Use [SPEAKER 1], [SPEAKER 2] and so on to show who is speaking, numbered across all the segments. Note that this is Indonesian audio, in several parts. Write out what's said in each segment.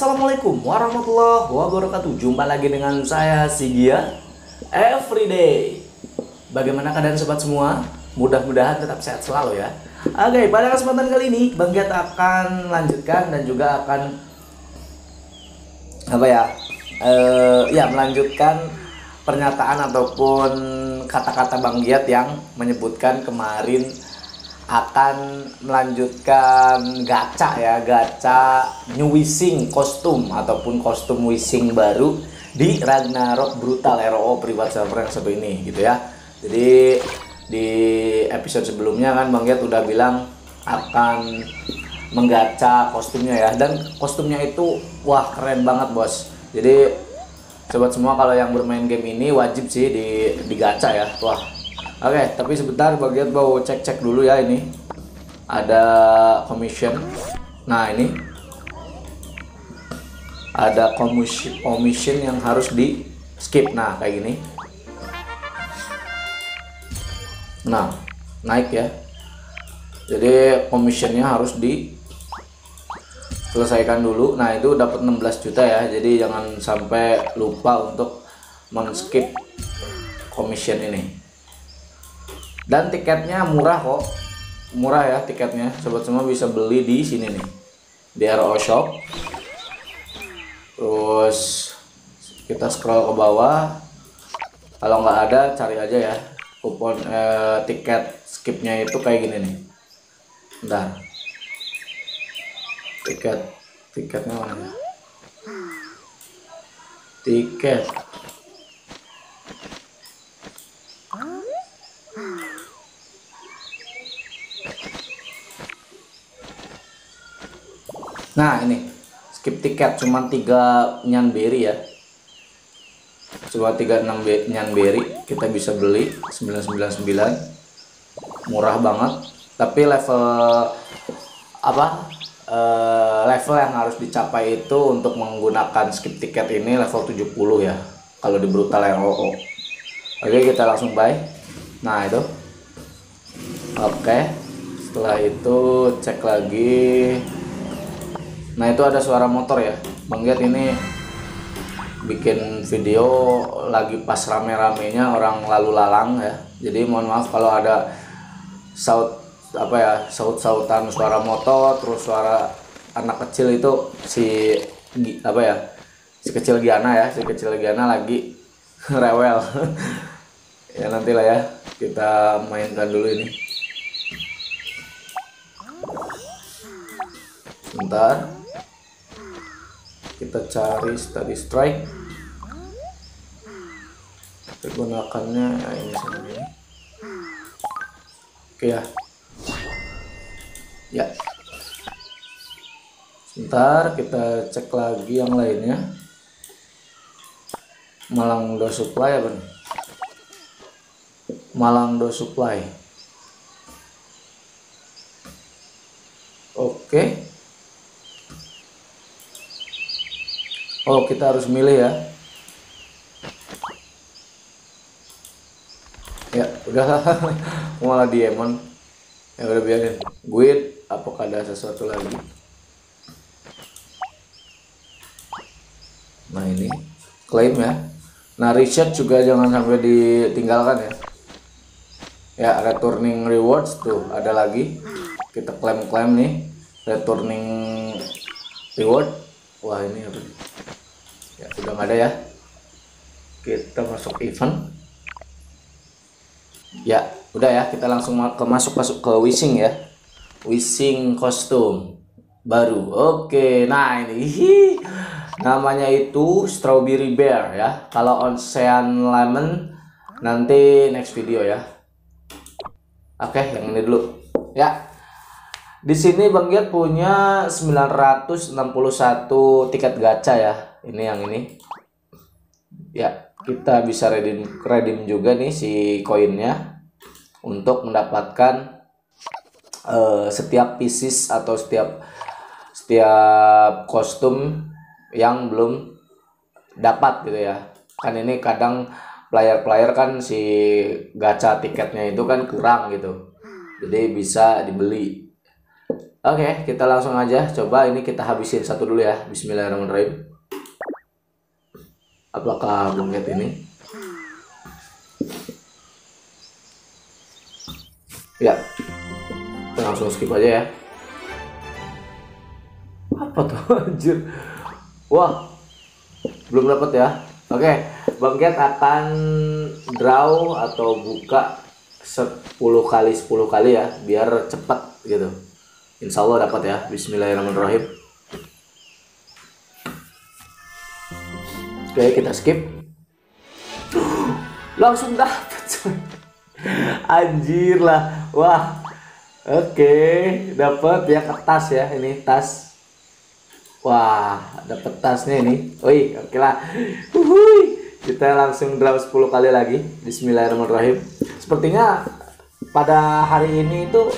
[SPEAKER 1] Assalamualaikum warahmatullahi wabarakatuh. Jumpa lagi dengan saya Sigia Everyday. Bagaimana keadaan sobat semua? Mudah-mudahan tetap sehat selalu ya. Oke, pada kesempatan kali ini Bang Giat akan lanjutkan dan juga akan apa ya? Eh, ya melanjutkan pernyataan ataupun kata-kata Bang Giat yang menyebutkan kemarin akan melanjutkan gacha ya gacha new wishing kostum ataupun kostum wishing baru di Ragnarok Brutal RO private server yang satu ini gitu ya. Jadi di episode sebelumnya kan Bang Giat udah bilang akan menggacha kostumnya ya. Dan kostumnya itu wah keren banget bos. Jadi sobat semua kalau yang bermain game ini wajib sih di digacha ya. Wah Oke, tapi sebentar bagian mau cek-cek dulu ya ini. Ada commission. Nah, ini ada commission yang harus di skip. Nah, kayak gini. Nah, naik ya. Jadi commissionnya harus di selesaikan dulu. Nah, itu dapat 16 juta ya. Jadi jangan sampai lupa untuk men-skip commission ini dan tiketnya murah kok. Murah ya tiketnya. Sobat semua bisa beli di sini nih. Di RO Shop. Terus kita scroll ke bawah. Kalau nggak ada cari aja ya. Kupon eh, tiket skipnya itu kayak gini nih. Bentar. Tiket tiketnya mana ya? Tiket Nah ini. Skip tiket cuma tiga nyanberi ya. Tiga enam nyanberi kita bisa beli 999 murah banget. Tapi level apa uh, level yang harus dicapai itu untuk menggunakan skip tiket ini level 70 ya kalau di brutal ROO oke kita langsung buy. Nah itu. Oke. Setelah itu cek lagi nah itu ada suara motor ya. Bang Giat ini bikin video lagi pas rame-ramenya orang lalu lalang ya. Jadi mohon maaf kalau ada saut apa ya saut-sautan suara motor terus suara anak kecil itu si apa ya si kecil Giana ya si kecil Giana lagi rewel. Ya nantilah ya kita mainkan dulu ini. Sebentar kita cari study strike. Gunakannya ya ini ini oke ya. Ya. Sebentar kita cek lagi yang lainnya. Malang do supply apa nih? Malang do supply. Oke. okay. Oh kita harus milih ya. Ya udah malah diemon ya udah biarin. Gue apakah ada sesuatu lagi. Nah ini klaim ya. Nah reset juga jangan sampai ditinggalkan ya. Ya returning rewards tuh ada lagi. Kita klaim-klaim nih returning reward wah ini apa ya sudah nggak ada ya? Kita masuk event. Ya udah ya kita langsung ke masuk masuk ke wishing ya. Wishing kostum baru oke. Nah ini Hihi. namanya itu strawberry bear ya. Kalau ocean lemon nanti next video ya. Oke yang ini dulu. Ya di sini Bang Giat punya 961 tiket gacha ya ini yang ini. Ya kita bisa redeem redeem juga nih si koinnya untuk mendapatkan uh, setiap pieces atau setiap setiap kostum yang belum dapat gitu ya. Kan ini kadang player-player kan si gacha tiketnya itu kan kurang gitu. Jadi bisa dibeli Oke, kita langsung aja coba ini kita habisin satu dulu ya. Bismillahirrahmanirrahim. Apakah bungket ini? Ya. Kita langsung skip aja ya. Apa tuh anjir? Wah. Belum dapat ya. Oke, bangket akan draw atau buka 10 kali 10 kali ya, biar cepat gitu. Insya Allah dapat ya. Bismillahirrahmanirrahim. Oke, kita skip. Langsung dapat. Anjir lah. Wah. Oke, dapat ya kertas ya ini tas. Wah, dapat tasnya ini. Wih, oke lah. Uhuy. Kita langsung draw 10 kali lagi. Bismillahirrahmanirrahim. Sepertinya pada hari ini itu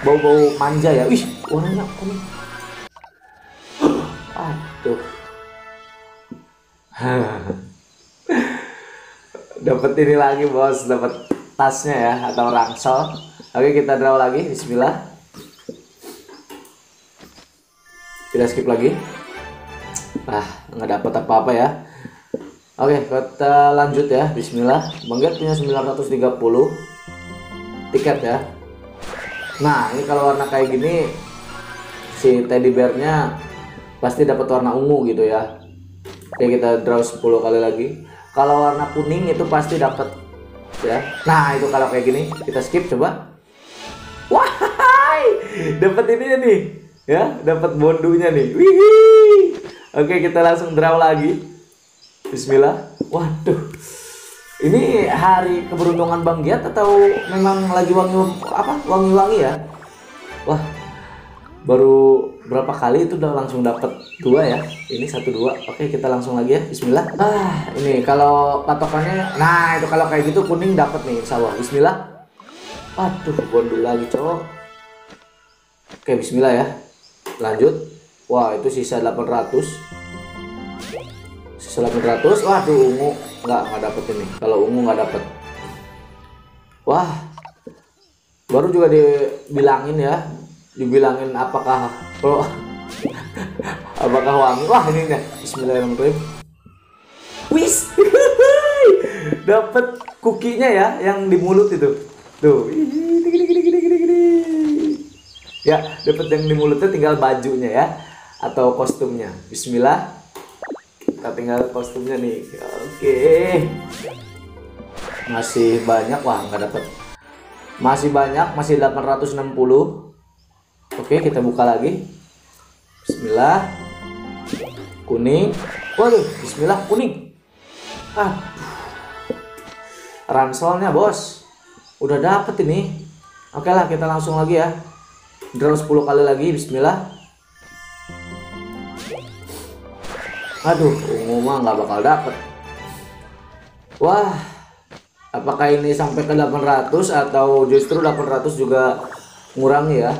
[SPEAKER 1] bau-bau manja ya. Wih warnanya kuning aduh. Dapat ini lagi bos. Dapat tasnya ya atau rangsel oke kita draw lagi. Bismillah. Kita skip lagi. Ah nggak dapat apa-apa ya. Oke kita lanjut ya. Bismillah. Bangget punya 930 tiket ya Nah, ini kalau warna kayak gini si teddy bearnya pasti dapat warna ungu gitu ya. Oke, kita draw 10 kali lagi. Kalau warna kuning itu pasti dapat ya. Nah, itu kalau kayak gini kita skip coba. Wah, dapat ini nih. Ya, dapat bondunya nih. Wih. Oke, kita langsung draw lagi. Bismillah. Waduh ini hari keberuntungan Bang Giat atau memang lagi wangi apa wangi-wangi ya? Wah, baru berapa kali itu udah langsung dapat dua ya. Ini satu dua. Oke, kita langsung lagi ya. Bismillah. Ah, ini kalau patokannya, nah itu kalau kayak gitu kuning dapat nih, Insya Allah. Bismillah. Aduh, bondol lagi cowok. Oke, Bismillah ya. Lanjut. Wah, itu sisa 800. Sisa 800. Waduh, ungu. Nggak nggak dapet ini. Kalau ungu nggak dapet. Wah. Baru juga dibilangin ya. Dibilangin apakah kalau apakah wangi. Wah ini nih. Bismillahirrahmanirrahim. Wis. Dapat kukinya ya yang di mulut itu. Tuh. Ya dapat yang di mulutnya tinggal bajunya ya atau kostumnya. Bismillah kita tinggal kostumnya nih. Oke. Masih banyak wah nggak dapet. Masih banyak masih 860 oke kita buka lagi. Bismillah. Kuning. Waduh Bismillah kuning. Ah. Ranselnya bos. Udah dapet ini. Oke lah kita langsung lagi ya. Draw 10 kali lagi Bismillah aduh ungu mah nggak bakal dapet. Wah apakah ini sampai ke 800 atau justru 800 juga ngurangi ya?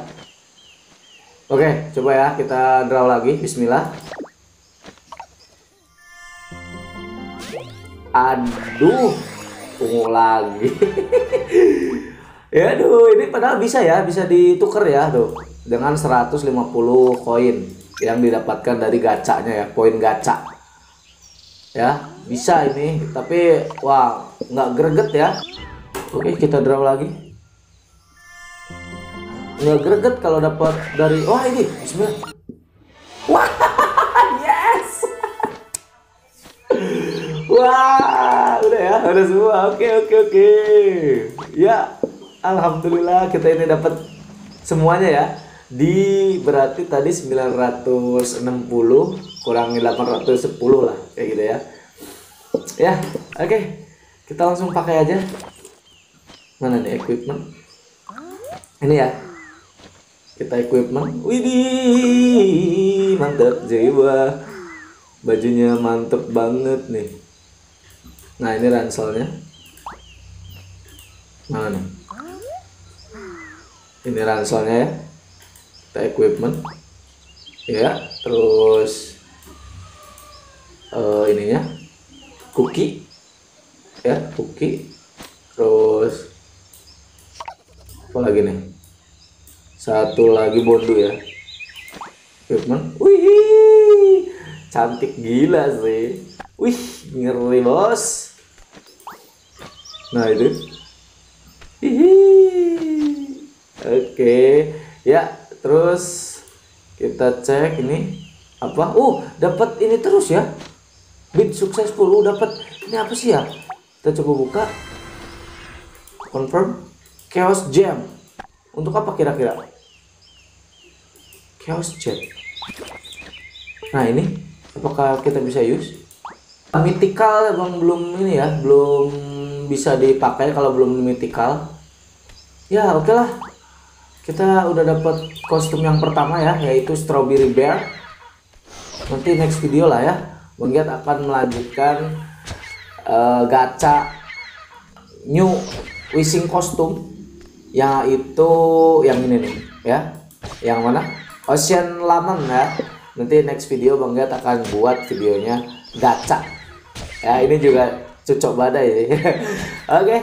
[SPEAKER 1] Oke coba ya kita draw lagi. Bismillah. Aduh ungu lagi. Ya aduh ini padahal bisa ya bisa ditukar ya tuh. Dengan 150 koin yang didapatkan dari gacanya ya poin gacha ya bisa ini tapi wah nggak greget ya. Oke kita draw lagi. Nggak greget kalau dapat dari wah ini Bismillah. Wah yes! Wah udah ya udah semua. Oke oke oke. Ya alhamdulillah kita ini dapat semuanya ya di berarti tadi 960 kurangi 810 lah kayak gitu ya. Ya oke. Okay. kita langsung pakai aja. Mana nih equipment? Ini ya. Kita equipment. Widih mantap jiwa. Bajunya mantep banget nih. Nah ini ranselnya. Mana nih? Ini ranselnya ya kita equipment ya terus uh, ininya cookie ya cookie. Terus apa lagi nih? Satu lagi Bondu ya. Equipment. Wih cantik gila sih. Wih ngeri bos. Nah itu. Oke ya terus kita cek ini apa? Uh dapat ini terus ya. Bid successful uh dapat. Ini apa sih ya? Kita coba buka. Confirm. Chaos gem untuk apa kira-kira? Chaos gem nah ini. Apakah kita bisa use? Mythical emang belum ini ya. Belum bisa dipakai kalau belum mythical. Ya oke lah kita udah dapat kostum yang pertama ya yaitu strawberry bear. Nanti next video lah ya Bang akan melanjutkan uh, gacha new wishing kostum yaitu yang ini nih ya. Yang mana? Ocean Lemon ya. Nanti next video Bang Giat akan buat videonya gacha. Ya ini juga cocok badai. Oke okay.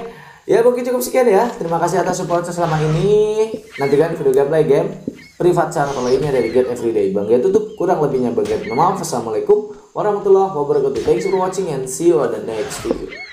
[SPEAKER 1] Ya mungkin cukup sekian ya. Terima kasih atas supportnya selama ini. Nantikan video gameplay game privat channel lainnya dari Get Everyday Bang Giat tutup. Kurang lebihnya Bang Giat maaf. Assalamualaikum warahmatullahi wabarakatuh. Thanks for watching and see you on the next video